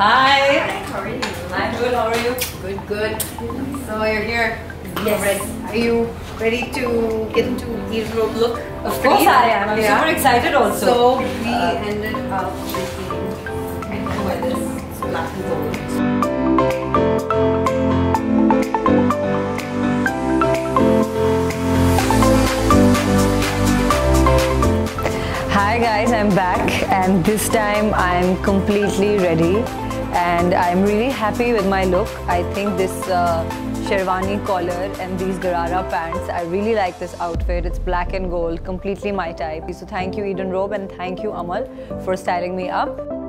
Hi. How are you? I'm good. How are you? Good, good. So you're here. Yes. Ready. Are you ready to get into Edenrobe look? Of course I am. I'm Yeah. super excited also. So we ended up with this black and gold. Hi guys, I'm back and this time I'm completely ready and I'm really happy with my look. I think this uh, Sherwani collar and these Garara pants, I really like this outfit. It's black and gold, completely my type. So thank you Edenrobe and thank you Amal for styling me up.